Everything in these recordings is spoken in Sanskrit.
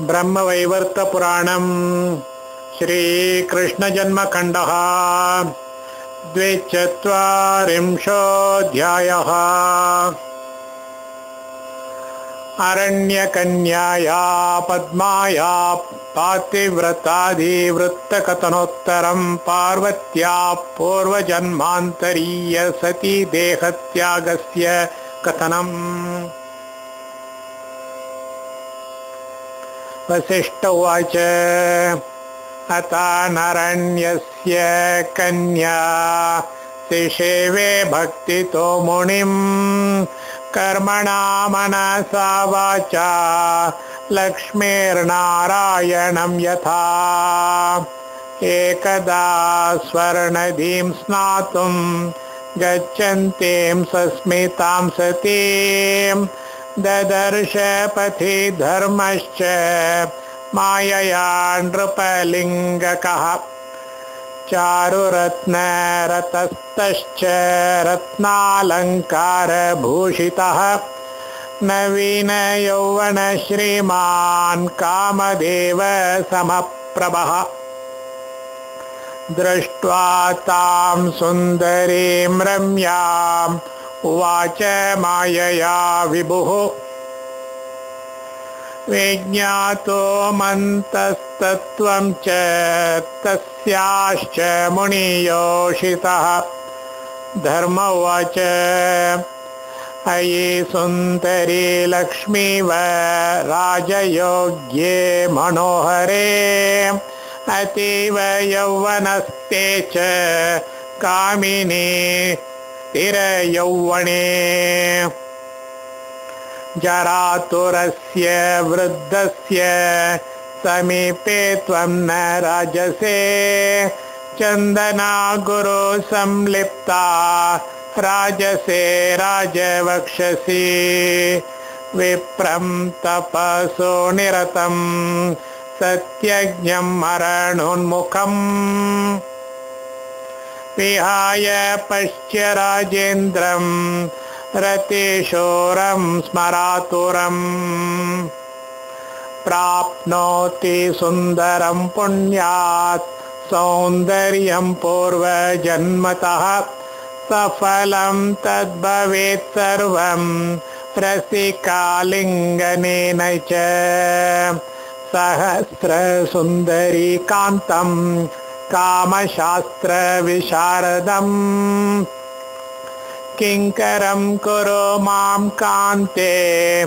ब्रह्मवैवर्तपुराणम्। श्रीकृष्णजन्मखण्डः। द्विचत्वारिंशोऽध्यायः। अरण्यकन्याया पद्माया पातिव्रताधिवृत्तकथनोत्तरं पार्वत्या पूर्वजन्मान्तरीय सती देहत्यागस्य कथनम् वसिष्ठ उवाच अतानरण्यस्य कन्या। शिशेवे भक्तितो मुनिम्। कर्मणा मनसा वाचा। लक्ष्मीर्नारायणं यथा। एकदा स्वर्णदीं स्नातुं गच्छन्तीं सस्मितां सतीम् ददर्श पथि धर्मश्च मायया नृपलिङ्गकः। चारुरत्नरतस्तश्च रत्नालङ्कारभूषितः। नवीनयौवनश्रीमान् कामदेव समप्रभः। दृष्ट्वा तां सुन्दरीं रम्याम् उवाच मायया विभुः। विज्ञातो मन्तस्तत्त्वं च तस्याश्च मुनियोषितः। धर्म उवाच अयि सुन्दरी लक्ष्मीव राजयोग्ये मनोहरे। अतीव यौवनस्ते च कामिनी स्थिरयौवने। जरातुरस्य वृद्धस्य समीपे त्वं न राजसे। चन्दना गुरु संलिप्ता राजसे राजवक्षसि। विप्रं तपसो निरतं सत्यज्ञं मरणोन्मुखम् विहाय पश्य राजेन्द्रं रतिशोरं स्मरातुरम् प्राप्नोति सुन्दरं पुण्यात् सौन्दर्यं पूर्वजन्मतः। सफलं तद्भवेत् सर्वं रसिकालिङ्गनेन च। सहस्रसुन्दरी कान्तम् कामशास्त्रविशारदम्। किङ्करं कुरु मां कान्ते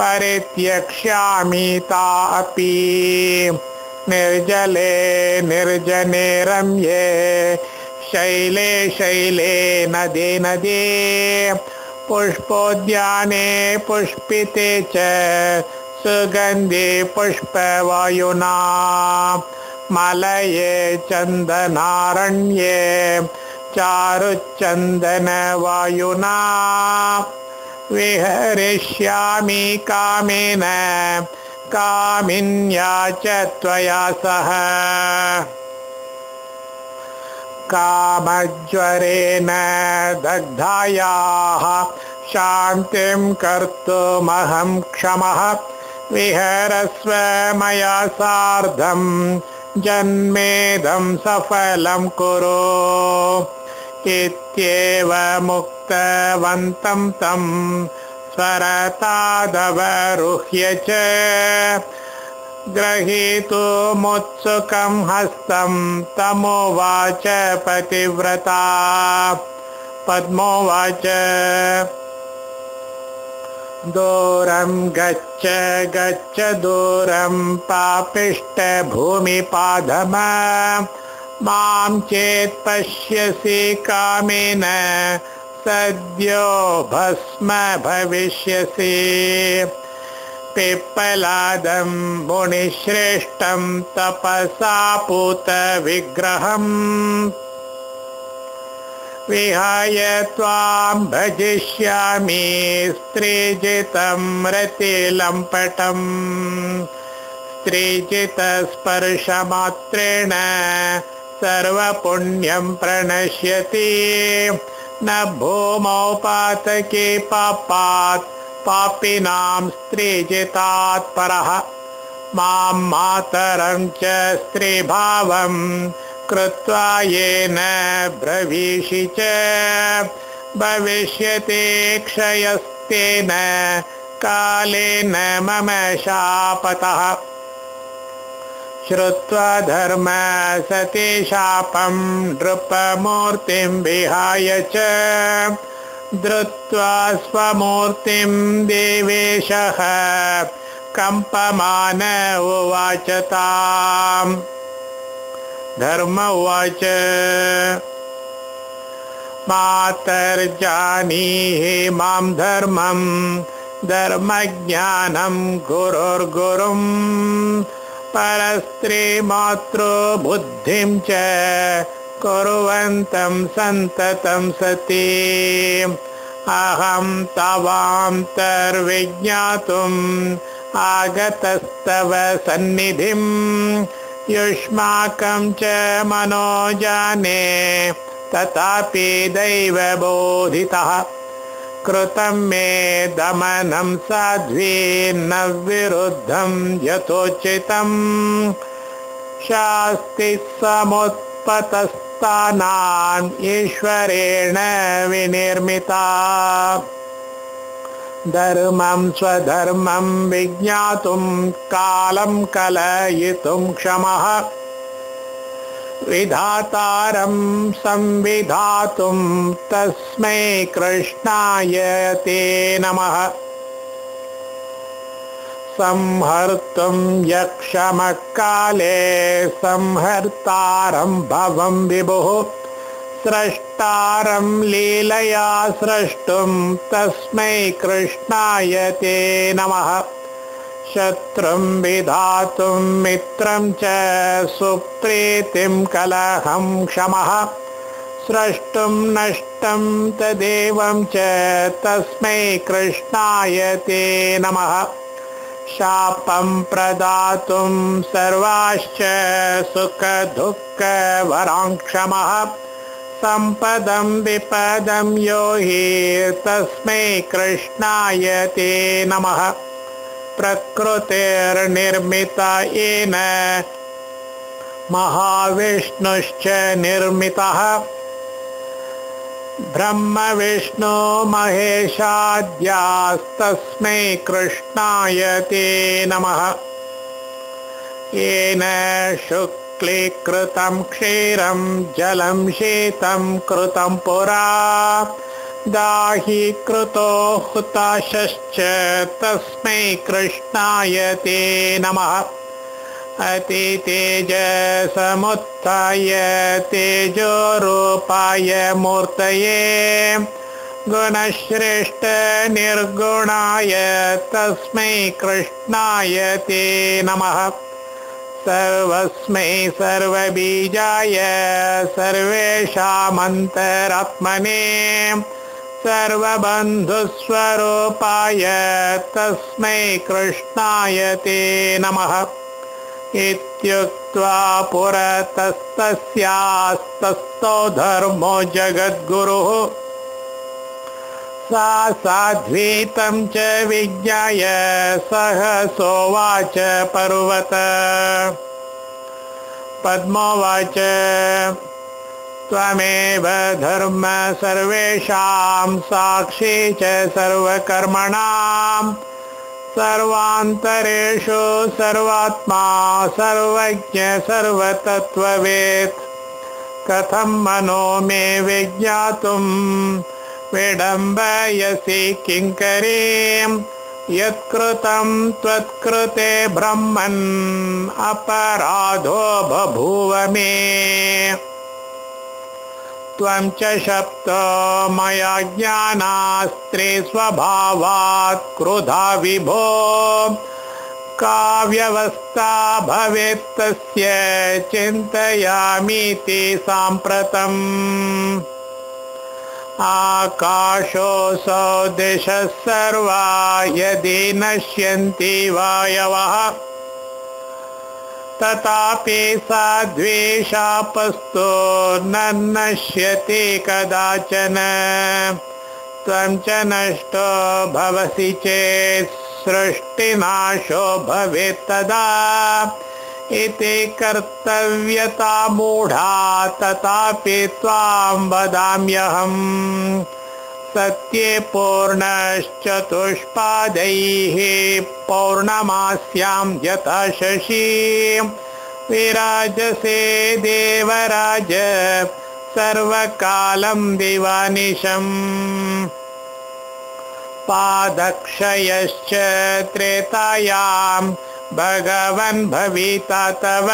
परित्यक्ष्यामि ता अपि। निर्जले निर्जने रम्ये शैले शैले नदे नदे। पुष्पोद्याने पुष्पिते च सुगन्धे पुष्पवायुना मलये चन्दनारण्ये चारुचन्दनवायुना विहरिष्यामि कामेन, कामिन्या च त्वया सह। कामज्वरेण दग्धायाः शान्तिं कर्तुमहं क्षमः, विहरस्व मया सार्धम् जन्मेदं सफलं कुरु। इत्येव मुक्तवन्तं तं स्वरतादवरुह्य च। ग्रहीतुमुत्सुकं हस्तं तमोवाच पतिव्रता। पद्मोवाच दूरं गच्छ गच्छ दूरं पापिष्टभूमिपाधम मां चेत् पश्यसि कामेन सद्यो भस्म भविष्यसि। पिप्पलादं मुनिश्रेष्ठं तपसा पूतविग्रहम् विहाय त्वां भजिष्यामि स्त्रीजितं रतिलम्पटम् स्त्रीजितस्पर्शमात्रेण सर्वपुण्यं प्रणश्यति। न भूमौ पातके पापात् पापिनां स्त्रीजितात् परः। मां मातरं च स्त्रीभावं कृत्वा येन ब्रवीषि च। भविष्यति क्षयस्तेन कालेन मम शापतः। श्रुत्वा धर्म सति शापं नृपमूर्तिं विहाय च। धृत्वा स्वमूर्तिं देवेशः। कम्पमान उवाच ताम् धर्म उवाच मातर्जानीहि मां धर्मं धर्मज्ञानं गुरुर्गुरुम् परस्त्रीमातृबुद्धिं च कुर्वन्तं सन्ततं सति। अहं तवान्तर्विज्ञातुम् आगतस्तव सन्निधिं युष्माकं च मनोजाने तथापि दैवबोधितः। कृतं मे दमनं साध्वी न विरुद्धं यथोचितम् शास्ति समुत्पतस्थानाम् ईश्वरेण विनिर्मिता धर्मं स्वधर्मं विज्ञातुं कालं कलयितुं क्षमः। विधातारं संविधातुं तस्मै कृष्णाय ते नमः। संहर्तुं यक्षमः काले संहर्तारं भवं विभुः। स्रष्टारं लीलया स्रष्टुं तस्मै कृष्णाय ते नमः। शत्रुं विधातुं मित्रं च सुप्रीतिं कलहं क्षमः। स्रष्टुं नष्टं तदेवं च तस्मै कृष्णाय ते नमः। शापं प्रदातुं सर्वाश्च सुखदुःखवरां क्षमः। सम्पदं विपदं यो हि तस्मै कृष्णाय ते नमः। प्रकृतिर्निर्मिता येन महाविष्णुश्च निर्मितः। ब्रह्म विष्णु महेशाद्यास्तस्मै कृष्णाय ते नमः। येन शुक्लीकृतं क्षीरं जलं शीतं कृतं पुरा। दाहि कृतो हुताशश्च तस्मै कृष्णाय ते नमः। अतितेजसमुत्थाय तेजोरूपाय मूर्तये। गुणश्रेष्ठ निर्गुणाय तस्मै कृष्णाय ते नमः सर्वस्मै सर्वबीजाय सर्वेषामन्तरात्मने सर्वबन्धुस्वरूपाय तस्मै कृष्णाय ते नमः। इत्युक्त्वा पुरतस्तस्यास्तस्थो धर्मो जगद्गुरुः सा साध्वीतं च विज्ञाय सहसोवाच पर्वत। पद्मोवाच, त्वमेव धर्म सर्वेषां साक्षी च सर्वकर्मणाम् सर्वान्तरेषु सर्वात्मा, सर्वज्ञ, सर्वतत्त्ववेत्। कथं मनो मे विज्ञातुं विडम्बयसि किङ्करीं यत्कृतं त्वत्कृते ब्रह्मन् अपराधो बभूव मे त्वं च शप्तो मया ज्ञानास्त्रे स्वभावात् क्रोधा विभो। का व्यवस्था भवेत् तस्य चिन्तयामीति साम्प्रतम् आकाशोऽसौ दिशः सर्वा यदि नश्यन्ति वायवः तथापि सा द्वेषापस्तु न नश्यति कदाचन। त्वं च नष्टो भवसि चेत् सृष्टिनाशो भवेत् तदा इति कर्तव्यता मूढा तथापि त्वां वदाम्यहम्। सत्ये पूर्णश्चतुष्पादैः पौर्णमास्यां यथा शशी विराजसे देवराज, सर्वकालं दिवानिशम्। पादक्षयश्च त्रेतायां भगवन् भविता तव।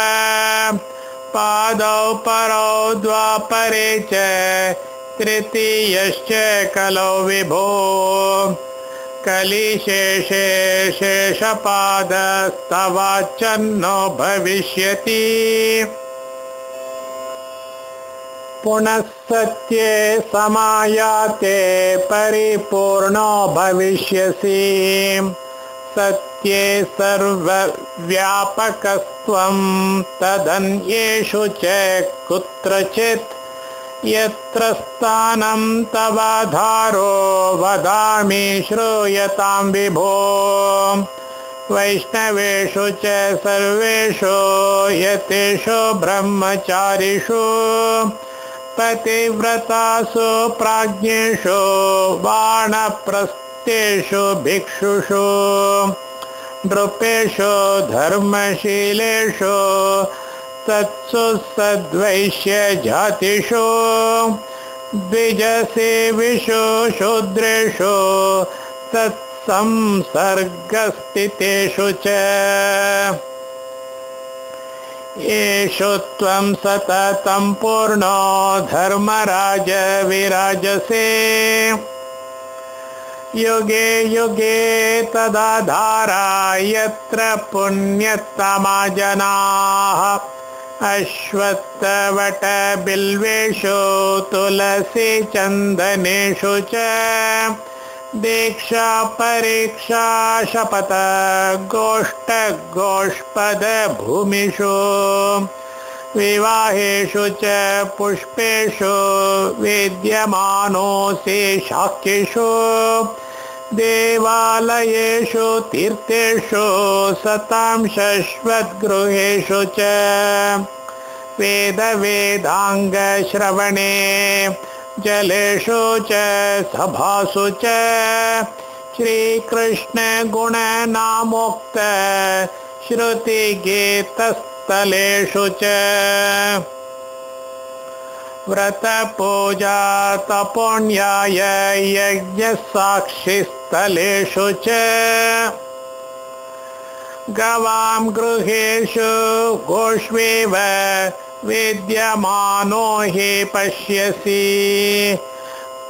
पादौ परौ द्वापरे च तृतीयश्च कलौ विभो। कलिशेषे शेषपादस्तवाचन्नो भविष्यति। पुनः सत्ये समायाते परिपूर्णो भविष्यसि सत्ये सर्वव्यापकस्त्वं तदन्येषु च कुत्रचित् यत्र स्थानं तवाधारो वदामि श्रूयतां विभो। वैष्णवेषु च सर्वेषु यतेषु ब्रह्मचारिषु पतिव्रतासु प्राज्ञेषु बाणप्रस्तेषु भिक्षुषु नृपेषु धर्मशीलेषु तत्सु सद्वैश्यजातिषु द्विजसेविषु शूद्रेषु तत्संसर्गस्थितेषु च। येषु त्वं सततं पूर्णो धर्मराज विराजसे युगे युगे तदाधारा यत्र पुण्यतमा अश्वत्थवटबिल्वेषु तुलसी चन्दनेषु च। दीक्षा परीक्षा शपथ गोष्ठ गोष्पद भूमिषु विवाहेषु च पुष्पेषु विद्यमानोऽसि शाक्येषु। देवालयेषु, तीर्थेषु, सतां शश्वद्गृहेषु च। वेदवेदाङ्गश्रवणे, जलेषु च, सभासु च। श्रीकृष्णगुणनामोक्त श्रुतिगीतस्थलेषु च। व्रतपूजा तपोण्याय यज्ञसाक्षिस्थलेषु च। गवां गृहेषु गोष्वेव विद्यमानो हि पश्यसि।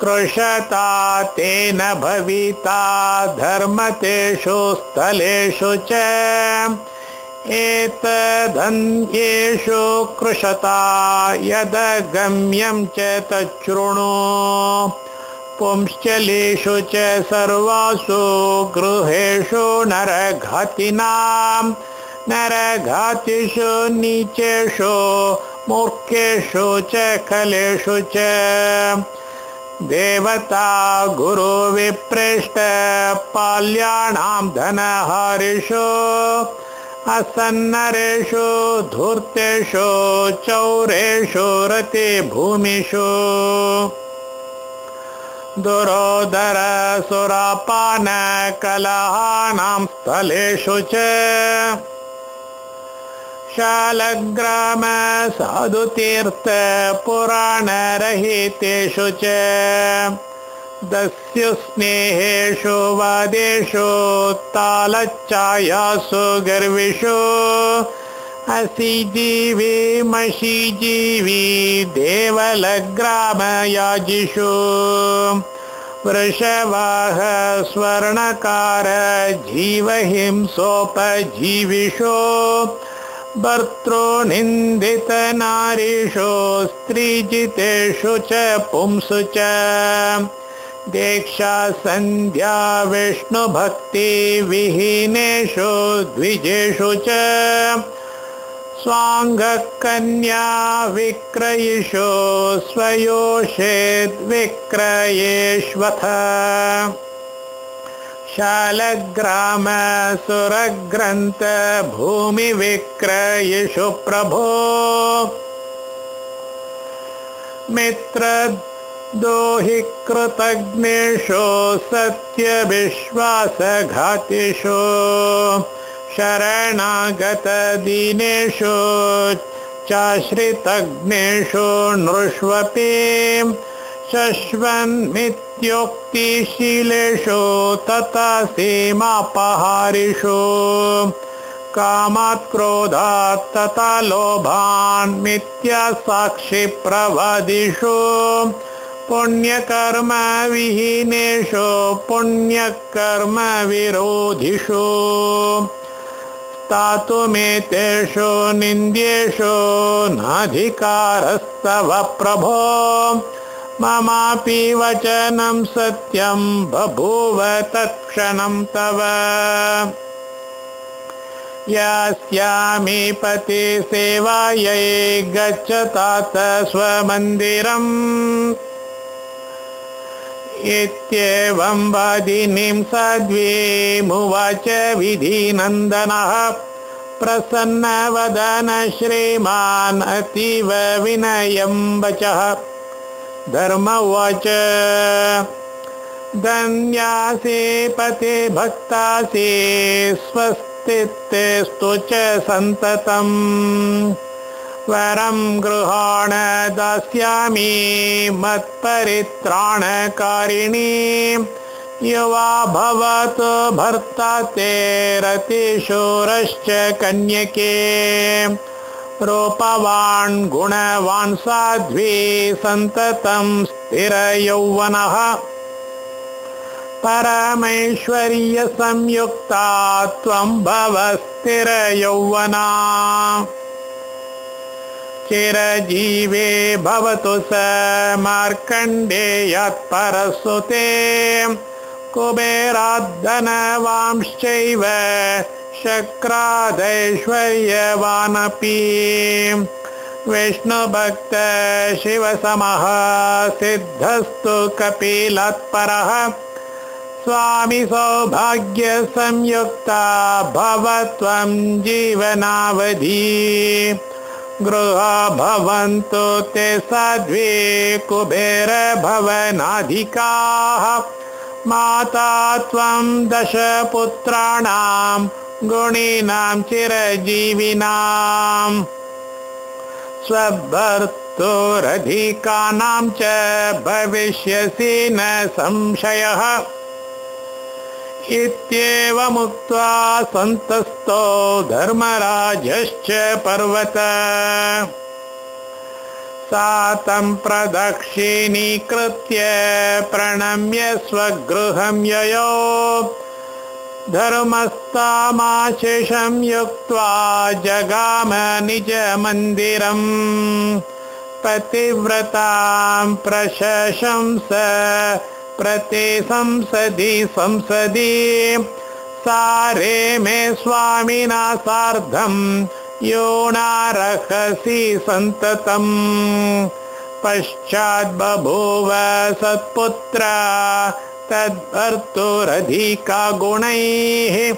कृशता तेन भविता धर्मतेषु स्थलेषु च। एतदन्येषु कृशता यदगम्यं च तच्छृणु पुंश्चलेषु च सर्वासु गृहेषु नरघातिनां। नरघातिषु नीचेषु मूर्खेषु च कलेषु च। देवता गुरुविप्रेष्ट पाल्याणां धनहारिषु असन्नरेषु धूर्तेषु चौरेषु रतिभूमिषु। दुरोदरसुरापानकलहानां स्थलेषु च। शालग्राम साधुतीर्थपुराणरहितेषु च दस्युस्नेहेषु वादेषु तालच्छायासु गर्विषु। असि जीवी मषि जीवी देवलग्रामयाजिषु। वृषवाह स्वर्णकार जीवहिंसोपजीविषु। भर्तृनिन्दितनारीषु स्त्रीजितेषु च पुंसु च। दीक्षा सन्ध्या विष्णुभक्तिविहीनेषु द्विजेषु च। स्वाङ्गकन्या विक्रयिषु स्वयोषेद्विक्रयेष्वथ शालग्राम प्रभो। भूमिविक्रयिषु मित्रदोहि कृतज्ञेषु सत्यविश्वासघातिषु। शरणागतदीनेषु चाश्रितग्नेषु नृष्वपि। शश्वन्मित्योक्तिशीलेषु तथा सीमापहारिषु। कामात् क्रोधात् तथा लोभान् मिथ्यासाक्षिप्रवदिषु। पुण्यकर्मविहीनेषु पुण्यकर्मविरोधिषु। स्थातुमेतेषु निन्द्येषु नाधिकारस्तव प्रभो। ममापि वचनं सत्यं बभूव तत्क्षणं तव। यास्यामि पति सेवायै गच्छतात स्वमन्दिरम् इत्येवं वादिनीं साध्वीमुवाच विधिनन्दनः प्रसन्नवदन श्रीमान् अतीव विनयं वचः। धर्म उवाच धन्यासे पते भक्तासे स्वस्तित्तेस्तु च सन्ततम् वरं गृहाण दास्यामि मत्परित्राणकारिणी। युवा भवतु भर्ता ते रतिशूरश्च कन्यके। रूपवान् गुणवान् साध्वी सन्ततं स्थिरयौवनः। परमैश्वर्यसंयुक्ता त्वं भव स्थिरयौवना चिरजीवे भवतु स मार्कण्डेयात्परसुते। कुबेराद्धनवांश्चैव शक्रादैश्वर्यवानपि। विष्णुभक्त शिवसमः सिद्धस्तु कपिलत्परः। स्वामि सौभाग्यसंयुक्ता भव त्वं जीवनावधि गृह भवन्तु ते साध्वी कुबेरभवनाधिकाः। माता त्वं दशपुत्राणां गुणीनां चिरजीविनाम् स्वभर्तुरधिकानां च भविष्यसि न संशयः इत्येवमुक्त्वा सन्तस्तो धर्मराजश्च पर्वत। सा तं प्रदक्षिणीकृत्य प्रणम्य स्वगृहं ययो। धर्मस्तामाशिषं युक्त्वा जगाम निजमन्दिरम्। पतिव्रतां प्रशंस प्रतिसंसदि संसदि सारे मे स्वामिना सार्धं योनारहसि सन्ततम् पश्चात् बभूव सत्पुत्र, तद्भर्तुरधिका गुणैः।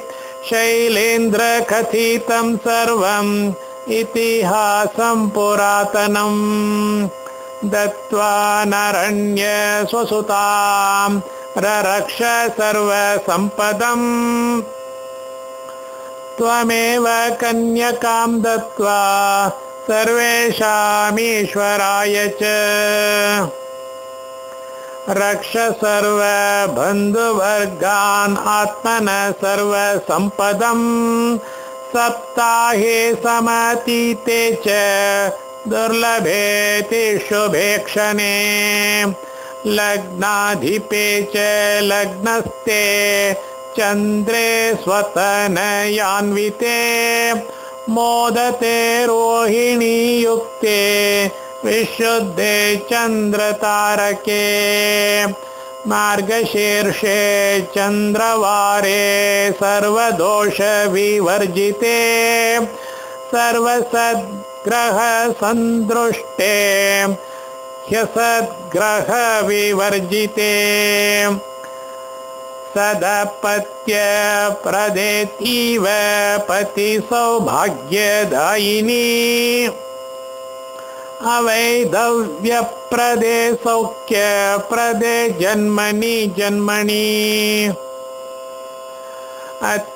शैलेन्द्रकथितं सर्वम्, इतिहासं पुरातनम्। दत्त्वा नरण्य स्वसुतां ररक्ष सर्वसम्पदम्। त्वमेव कन्यकां दत्त्वा सर्वेषामीश्वराय च। रक्ष सर्वबन्धुवर्गान् आत्मन सर्वसम्पदम्। सप्ताहे समतीते च दुर्लभेति शुभे क्षणे लग्नाधिपे च लग्नस्ते चन्द्रे स्वतनयान्विते। मोदते रोहिणीयुक्ते विशुद्धे चन्द्रतारके। मार्गशीर्षे चन्द्रवारे सर्वदोषविवर्जिते सर्वसद्ग्रहसन्दृष्टे ह्यसद्ग्रहविवर्जिते सदपत्य प्रदेतीव पति सौभाग्यदायिनी अवैधव्यप्रदे सौख्यप्रदे जन्मनि। जन्मनि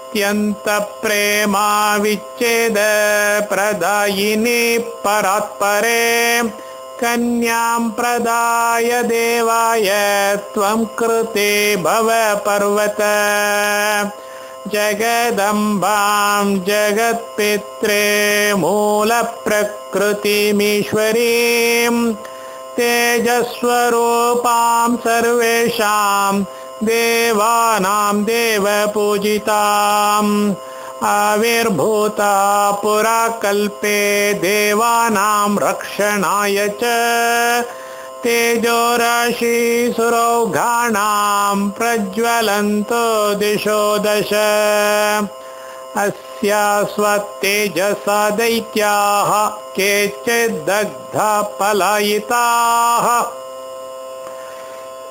अत्यन्तप्रेमा विच्छेद प्रदायिनी परात्परे कन्यां प्रदाय देवाय त्वं कृते भव पर्वत। जगदम्बां जगत्पित्रे मूलप्रकृतिमीश्वरीं तेजस्वरूपां सर्वेषां देवानां देवपूजिताम्। आविर्भूता पुरा कल्पे देवानां रक्षणाय च। तेजोराशिसुरौघाणां प्रज्वलन्तो दिशो दश। अस्या स्वतेजसा दैत्याः केचिद्दग्धा पलायिताः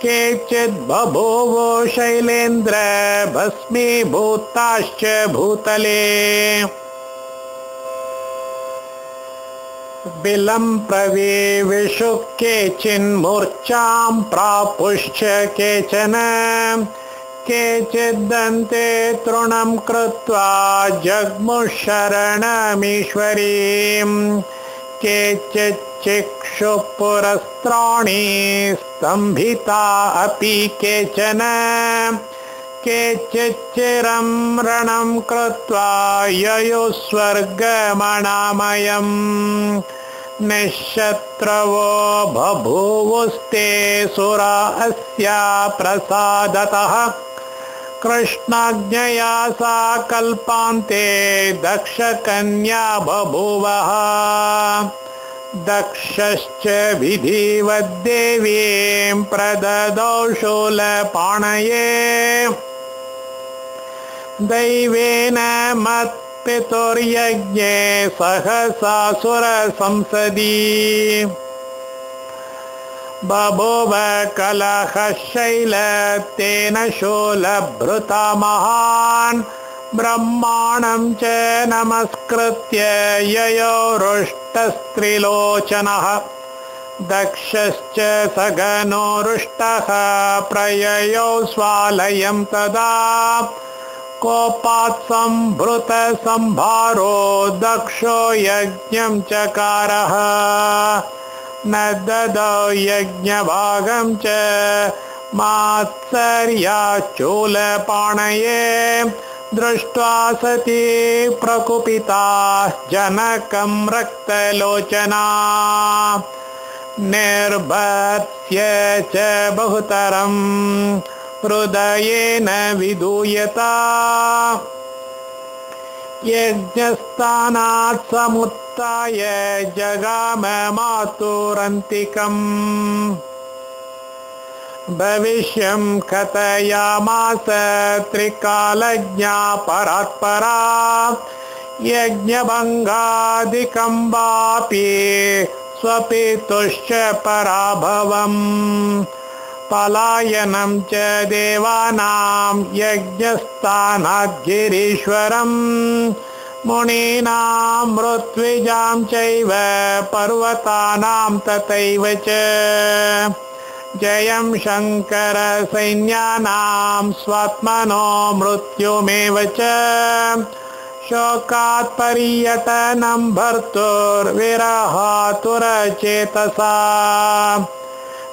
केचिद् बभूवो शैलेन्द्र भस्मीभूताश्च भूतले। बिलं प्रवेविषु केचिन्मूर्च्छां प्रापुश्च केचन। केचिद्दन्ते तृणं कृत्वा जग्मुशरणमीश्वरीम्। केचिच्चिक्षुपुरस्त्राणि स्तम्भिता अपि केचन। केचिच्चिरं रणं कृत्वा ययुः स्वर्गमणामयम् निःशत्रवो बभूवुस्ते सुरा अस्या प्रसादतः। कृष्णाज्ञया सा कल्पान्ते दक्षकन्या बभूवः दक्षश्च विधिवद्देवीं प्रददौ शूलपाणये। दैवेन मत्पितुर्यज्ञे सहसासुरसंसदि बभूव कलहशैल तेन शूलभृता महान् ब्रह्माणं च नमस्कृत्य ययोरुष्टस्त्रिलोचनः। दक्षश्च सगनो रुष्टः प्रययौ स्वालयं तदा। कोपात् सम्भृतसम्भारो दक्षो यज्ञं चकारः। न ददौ यज्ञभागं च मात्सर्याचूलपाणये दृष्ट्वा सती प्रकुपिता जनकं रक्तलोचना। निर्भत्स्य च बहुतरं हृदयेन विदूयता यज्ञस्थानात् समुत्थाय जगाम मातुरन्तिकम् भविष्यं कथयामास त्रिकालज्ञा परात्परा यज्ञभङ्गादिकं वापि स्वपितुश्च पराभवम्। पलायनं च देवानां यज्ञस्थानाद्गिरीश्वरम्। मुनीनां मृत्विजां चैव पर्वतानां तथैव च जयं शङ्करसैन्यानां स्वात्मनो मृत्युमेव च। शोकात् पर्यटनं भर्तुर्विरहातुरचेतसा।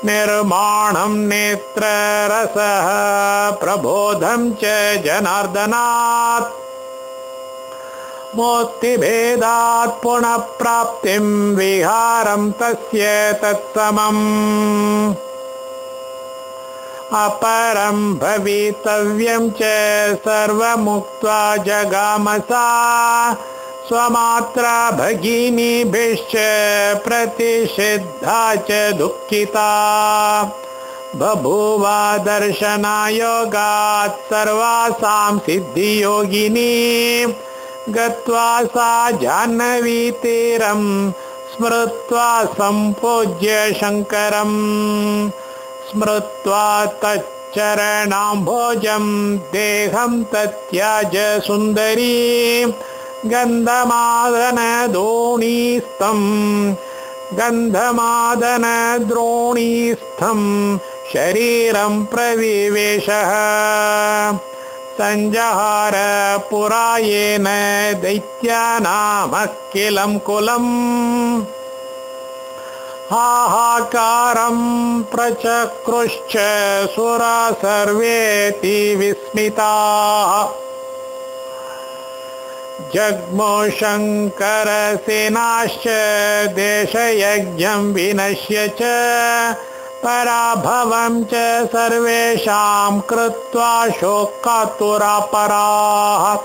निर्माणं नेत्ररसः प्रबोधं च जनार्दनात्। मोक्तिभेदात् पुनः प्राप्तिं विहारं तस्य तत्समम् अपरं भवितव्यं च सर्वमुक्त्वा जगामसा। स्वमात्रा भगिनीभिश्च प्रतिषिद्धा च दुःखिता। बभूवा दर्शनायोगात् सर्वासां सिद्धियोगिनी। गत्वा सा जाह्नवीतीरं स्मृत्वा सम्पूज्य शङ्करम् स्मृत्वा चरणाम्भोजं देहं तत्याज सुन्दरी गन्धमादनद्रोणीस्थम् गन्धमादनद्रोणीस्थं शरीरं प्रविवेशः। सञ्जहार पुरायेन दैत्यानामखिलं कुलम् हाहाकारं प्रचक्रुश्च सुरा सर्वेति विस्मिताः। जग्मो शङ्करसेनाश्च देशयज्ञं विनश्य पराभवं च सर्वेषां कृत्वा शोकातुरापराः।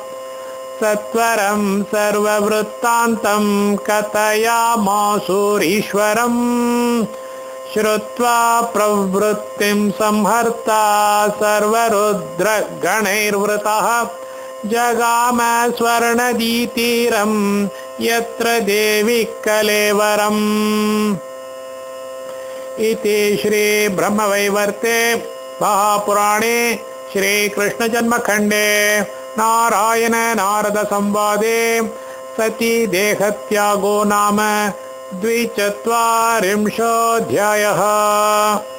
सत्वरं सर्ववृत्तान्तं कथयामासुरीश्वरम्। श्रुत्वा प्रवृत्तिं संहर्ता सर्वरुद्रगणैर्वृतः। जगाम स्वर्णदीतीरं यत्र देवि कलेवरम्। इति श्रीब्रह्मवैवर्ते महापुराणे श्रीकृष्णजन्मखण्डे नारायण नारद नारदसंवादे सती देहत्यागो नाम। द्विचत्वारिंशोऽध्यायः।